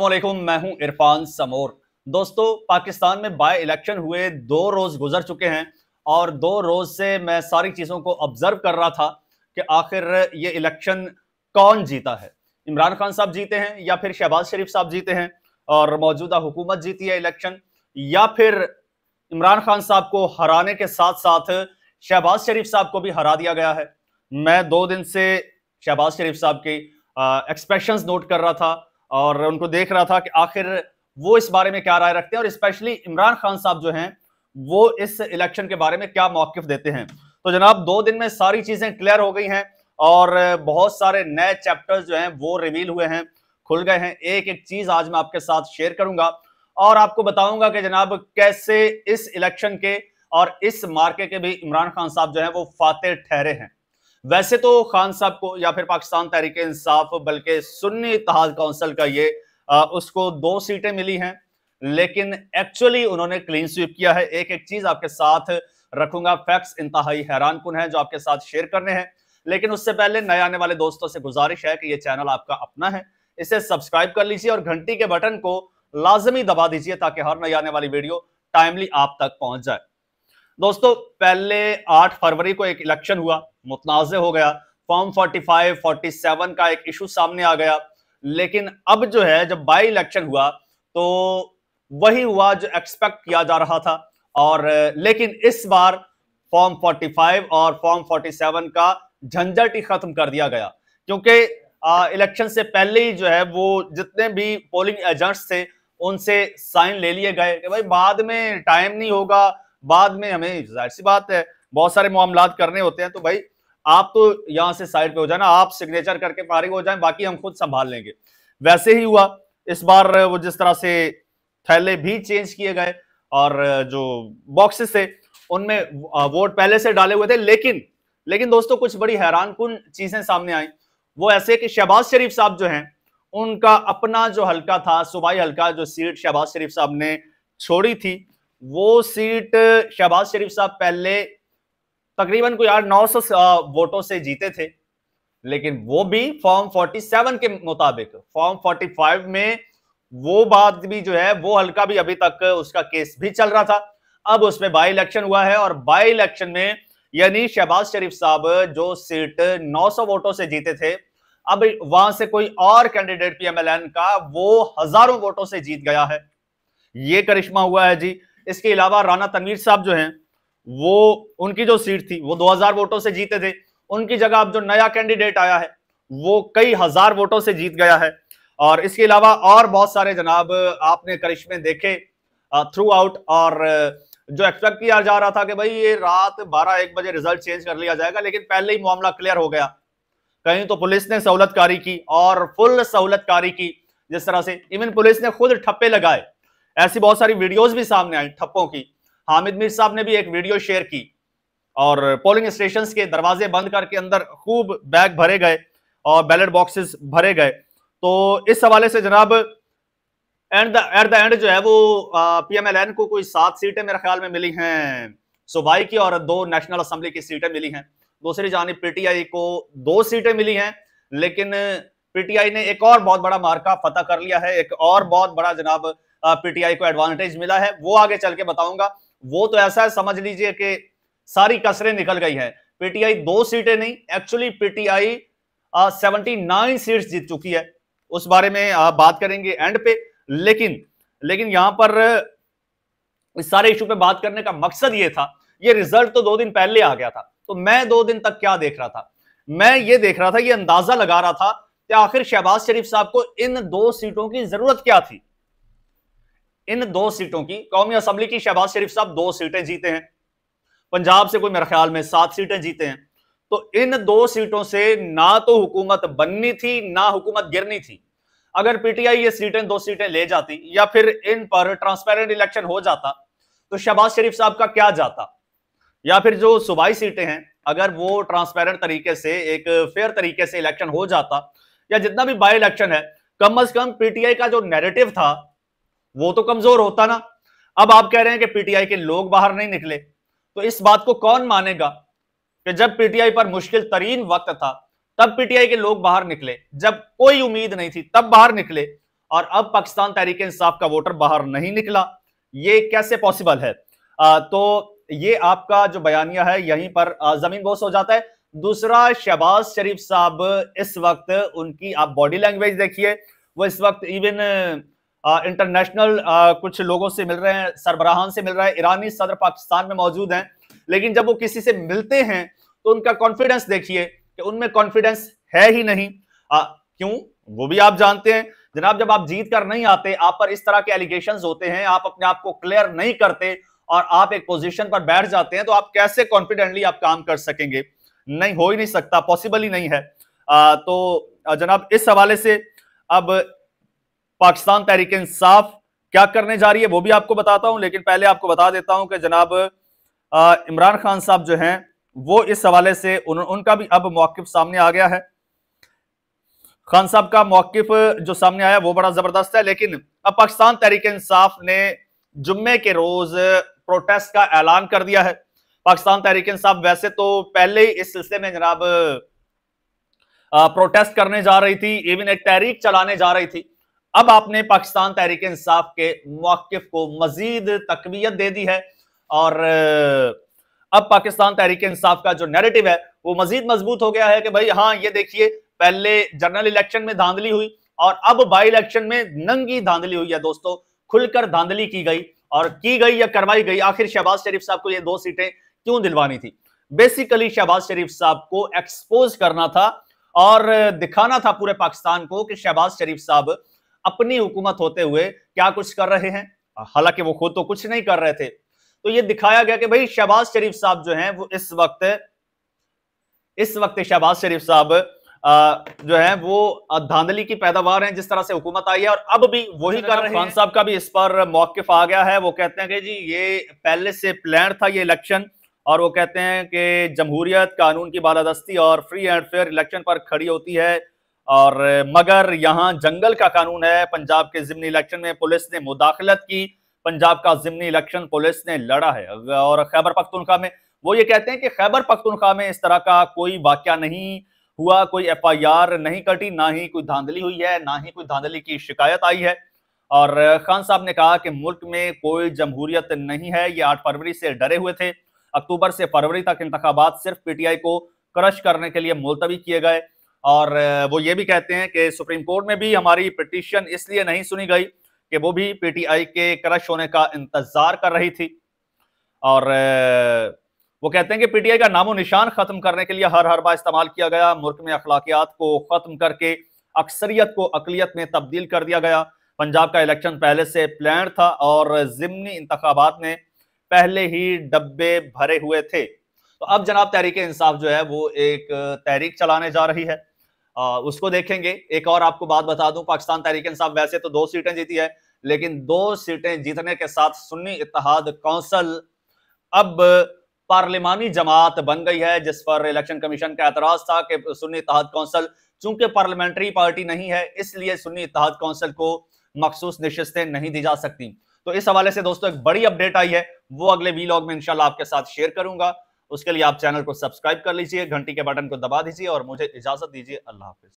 वालेकुम मैं हूँ इरफान समोर। दोस्तों, पाकिस्तान में बाय इलेक्शन हुए दो रोज गुजर चुके हैं और दो रोज से मैं सारी चीज़ों को ऑब्ज़र्व कर रहा था कि आखिर ये इलेक्शन कौन जीता है। इमरान खान साहब जीते हैं या फिर शहबाज शरीफ साहब जीते हैं और मौजूदा हुकूमत जीती है इलेक्शन, या फिर इमरान खान साहब को हराने के साथ साथ शहबाज शरीफ साहब को भी हरा दिया गया है। मैं दो दिन से शहबाज शरीफ साहब के एक्सप्रेशंस नोट कर रहा था और उनको देख रहा था कि आखिर वो इस बारे में क्या राय रखते हैं और स्पेशली इमरान खान साहब जो हैं, वो इस इलेक्शन के बारे में क्या मौकफ देते हैं। तो जनाब, दो दिन में सारी चीज़ें क्लियर हो गई हैं और बहुत सारे नए चैप्टर्स जो हैं, वो रिवील हुए हैं, खुल गए हैं। एक एक चीज़ आज मैं आपके साथ शेयर करूँगा और आपको बताऊँगा कि जनाब कैसे इस इलेक्शन के और इस मार्के के भी इमरान खान साहब जो है, वो फाते ठहरे हैं। वैसे तो खान साहब को या फिर पाकिस्तान तहरीक इंसाफ बल्कि सुन्नी इतिहाद काउंसिल का ये आ, उसको दो सीटें मिली हैं। लेकिन एक्चुअली उन्होंने क्लीन स्वीप किया है। एक एक चीज़ आपके साथ रखूँगा। फैक्ट्स इंतहाई हैरान कन है जो आपके साथ शेयर करने हैं। लेकिन उससे पहले नए आने वाले दोस्तों से गुजारिश है कि ये चैनल आपका अपना है। इसे सब्सक्राइब कर लीजिए और घंटी के बटन को लाजमी दबा दीजिए ताकि हर नई आने वाली वीडियो टाइमली आप तक पहुँच जाए। दोस्तों पहले 8 फरवरी को एक इलेक्शन हुआ। मुतनाज़ हो गया। फॉर्म 45, 47 का एक इशू सामने आ गया। लेकिन अब जो है जब बाई इलेक्शन हुआ तो वही हुआ जो एक्सपेक्ट किया जा रहा था। और लेकिन इस बार फॉर्म 45 और फॉर्म 47 का झंझट ही खत्म कर दिया गया। क्योंकि इलेक्शन से पहले ही जो है वो जितने भी पोलिंग एजेंट्स थे उनसे साइन ले लिए गए कि भाई बाद में टाइम नहीं होगा बाद में हमें ज़ाहिर सी बात है बहुत सारे मामला करने होते हैं तो भाई आप तो यहाँ से साइड पे हो जाना, आप सिग्नेचर करके फारिग हो जाए, बाकी हम खुद संभाल लेंगे। वैसे ही हुआ, इस बार वो जिस तरह से थैले भी चेंज किए गए, और जो बॉक्सेस थे, उनमें वोट पहले से डाले हुए थे, लेकिन लेकिन दोस्तों कुछ बड़ी हैरान कन चीज़ें सामने आई। वो ऐसे कि शहबाज शरीफ साहब जो हैं, उनका अपना जो हल्का था, सुबाई हल्का जो सीट शहबाज शरीफ साहब ने छोड़ी थी, वो सीट शहबाज शरीफ साहब पहले तकरीबन कोई यार 900 वोटों से जीते थे। लेकिन वो भी फॉर्म 47 के मुताबिक, फॉर्म 45 में वो बात भी जो है, वो हल्का भी अभी तक उसका केस भी चल रहा था। अब उसमें बाई इलेक्शन हुआ है और बाई इलेक्शन में यानी शहबाज शरीफ साहब जो सीट 900 वोटों से जीते थे, अब वहाँ से कोई और कैंडिडेट पीएमएलएन का वो हज़ारों वोटों से जीत गया है। ये करिश्मा हुआ है जी। इसके अलावा राना तनवीर साहब जो हैं वो, उनकी जो सीट थी, वो 2000 वोटों से जीते थे। उनकी जगह अब जो नया कैंडिडेट आया है, वो कई हज़ार वोटों से जीत गया है। और इसके अलावा और बहुत सारे जनाब आपने करिश्मे देखे थ्रू आउट और जो एक्सपेक्ट किया जा रहा था कि भाई ये रात 12 एक बजे रिज़ल्ट चेंज कर लिया जाएगा, लेकिन पहले ही मामला क्लियर हो गया। कहीं तो पुलिस ने सहूलतकारी की और फुल सहूलतकारी की, जिस तरह से इवन पुलिस ने खुद ठप्पे लगाए। ऐसी बहुत सारी वीडियोस भी सामने आई ठप्पों की। हामिद मीर साहब ने भी एक वीडियो शेयर की और पोलिंग स्टेशन के दरवाजे बंद करके अंदर खूब बैग भरे गए और बैलेट बॉक्सेस भरे गए। तो इस हवाले से जनाब, एंड एट द एंड जो है वो पीएमएलएन को कोई सात सीटें मेरे ख्याल में मिली हैं। सुबाई की और दो नेशनल असेंबली की सीटें मिली हैं। दूसरी जानी पीटीआई को दो सीटें मिली हैं, लेकिन पीटीआई ने एक और बहुत बड़ा मार्का फतह कर लिया है। एक और बहुत बड़ा जनाब पीटीआई को एडवांटेज मिला है। वो आगे चल के बताऊँगा। वो तो ऐसा है समझ लीजिए कि सारी कसरें निकल गई है। पीटीआई दो सीटें नहीं actually PTI seventy nine seats जीत चुकी है। उस बारे में आ, बात करेंगे एंड पे लेकिन लेकिन यहाँ पर इस सारे इशू पे बात करने का मकसद ये था ये रिज़ल्ट तो दो दिन पहले आ गया था तो मैं दो दिन तक क्या देख रहा था? मैं ये देख रहा था ये अंदाज़ा लगा रहा था कि आखिर शहबाज शरीफ साहब को इन दो सीटों की ज़रूरत क्या थी। इन दो सीटों की, कौमी असम्बली की शहबाज शरीफ साहब दो सीटें जीते हैं। पंजाब से कोई मेरे ख्याल में सात सीटें जीते हैं। तो इन दो सीटों से ना तो हुकूमत बननी थी, ना हुकूमत गिरनी थी। अगर पीटीआई ये सीटें, दो सीटें ले जाती या फिर इन पर ट्रांसपेरेंट इलेक्शन हो जाता तो शहबाज शरीफ साहब का क्या जाता? या फिर जो सूबाई सीटें हैं, अगर वो ट्रांसपेरेंट तरीके से, एक फेयर तरीके से इलेक्शन हो जाता, या जितना भी बाई इलेक्शन है, कम अज कम पीटीआई का जो नैरेटिव था वो तो कमज़ोर होता ना। अब आप कह रहे हैं कि पीटीआई के लोग बाहर नहीं निकले तो इस बात को कौन मानेगा कि जब पीटीआई पर मुश्किल तरीन वक्त था तब पीटीआई के लोग बाहर निकले। जब कोई उम्मीद नहीं थी तब बाहर निकले और अब पाकिस्तान तहरीक इंसाफ का वोटर बाहर नहीं निकला। ये कैसे पॉसिबल है? आ, तो ये आपका जो बयानिया है यहीं पर ज़मीन बोस हो जाता है। दूसरा शहबाज शरीफ साहब इस वक्त उनकी आप बॉडी लैंग्वेज देखिए वो इस वक्त इवन इंटरनेशनल कुछ लोगों से मिल रहे हैं सरबराहान से मिल रहे हैं ईरानी सदर पाकिस्तान में मौजूद हैं लेकिन जब वो किसी से मिलते हैं तो उनका कॉन्फिडेंस देखिए कि उनमें कॉन्फिडेंस है ही नहीं। आ, क्यों? वो भी आप जानते हैं। जनाब जब आप जीत कर नहीं आते आप पर इस तरह के एलिगेशन होते हैं आप अपने आप को क्लियर नहीं करते और आप एक पोजीशन पर बैठ जाते हैं तो आप कैसे कॉन्फिडेंटली आप काम कर सकेंगे? नहीं हो ही नहीं सकता पॉसिबल ही नहीं है। आ, तो जनाब इस हवाले से अब पाकिस्तान तहरीक इंसाफ क्या करने जा रही है वो भी आपको बताता हूँ लेकिन पहले आपको बता देता हूँ कि जनाब इमरान खान साहब जो हैं वो इस हवाले से उन, उनका भी अब मौकफ सामने आ गया है। खान साहब का मौकफ जो सामने आया वो बड़ा ज़बरदस्त है लेकिन अब पाकिस्तान तहरीक इंसाफ ने जुम्मे के रोज प्रोटेस्ट का ऐलान कर दिया है। पाकिस्तान तहरीक इंसाफ वैसे तो पहले ही इस सिलसिले में जनाब प्रोटेस्ट करने जा रही थी इवन एक तहरीक चलाने जा रही थी। अब आपने पाकिस्तान तहरीक इंसाफ के मौकफ को मजीद तकवीत दे दी है और अब पाकिस्तान तहरीक इंसाफ का जो नैरेटिव है, वो मजीद मज़बूत हो गया है कि भाई हाँ ये देखिए, पहले जनरल इलेक्शन में धांधली हुई और अब बाई इलेक्शन में नंगी धांधली हुई है दोस्तों, खुलकर धांधली की गई और की गई या करवाई गई। आखिर शहबाज शरीफ साहब को ये दो सीटें क्यों दिलवानी थी? बेसिकली शहबाज शरीफ साहब को एक्सपोज करना था और दिखाना था पूरे पाकिस्तान को कि शहबाज शरीफ साहब अपनी हुकूमत होते हुए क्या कुछ कर रहे हैं? हालाँकि वो खुद तो कुछ नहीं कर रहे थे। तो ये दिखाया गया कि भाई शहबाज शरीफ साहब जो हैं वो इस वक्त इस वक्त शहबाज शरीफ साहब जो है वो धांधली की पैदावार है जिस तरह से हुकूमत आई है और अब भी वही कर रहे खान साहब का भी इस पर मौकफ आ गया है। वो कहते हैं कि जी ये पहले से प्लान था ये इलेक्शन और वो कहते हैं कि जमहूरियत कानून की बालादस्ती और फ्री एंड फेयर इलेक्शन पर खड़ी होती है। और, मगर यहाँ जंगल का कानून है। पंजाब के जिमनी इलेक्शन में पुलिस ने मुदाखलत की। पंजाब का जिमनी इलेक्शन पुलिस ने लड़ा है। और खैबर पख्तूनखा में वो ये कहते हैं कि खैबर पख्तूनखा में इस तरह का कोई वाक्य नहीं हुआ, कोई एफआईआर नहीं कटी, ना ही कोई धांधली हुई है, ना ही कोई धांधली की शिकायत आई है। और, खान साहब ने कहा कि मुल्क में कोई जमहूरियत नहीं है। ये आठ फरवरी से डरे हुए थे। अक्टूबर से फरवरी तक इंतबात सिर्फ़ पीटीआई को क्रश करने के लिए मुलतवी किए गए। और वो ये भी कहते हैं कि सुप्रीम कोर्ट में भी हमारी पिटिशन इसलिए नहीं सुनी गई कि वो भी पीटीआई के क्रश होने का इंतज़ार कर रही थी। और वो कहते हैं कि पीटीआई का नामो निशान खत्म करने के लिए हर हर बार इस्तेमाल किया गया, मुल्क में अखलाकियात को खत्म करके अक्सरियत को अकलियत में तब्दील कर दिया गया। पंजाब का इलेक्शन पहले से प्लान था और जिमनी इंतबात में पहले ही डब्बे भरे हुए थे। तो अब जनाब तहरीक इंसाफ जो है वो एक तहरीक चलाने जा रही है। आ, उसको देखेंगे। एक और आपको बात बता दूँ पाकिस्तान तहरीक इंसाफ वैसे तो दो सीटें जीती है लेकिन दो सीटें जीतने के साथ सुन्नी इतिहाद कौंसल अब पार्लिमानी जमात बन गई है जिस पर इलेक्शन कमीशन का एतराज़ था कि सुन्नी इतिहाद कौंसल चूँकि पार्लियामेंट्री पार्टी नहीं है इसलिए सुन्नी इतिहाद कौंसल को मखसूस नशस्तें नहीं दी जा सकती। तो इस हवाले से दोस्तों एक बड़ी अपडेट आई है वो अगले वीलॉग में इंशाल्लाह आपके साथ शेयर करूँगा। उसके लिए आप चैनल को सब्सक्राइब कर लीजिए, घंटी के बटन को दबा दीजिए और मुझे इजाज़त दीजिए। अल्लाह हाफिज।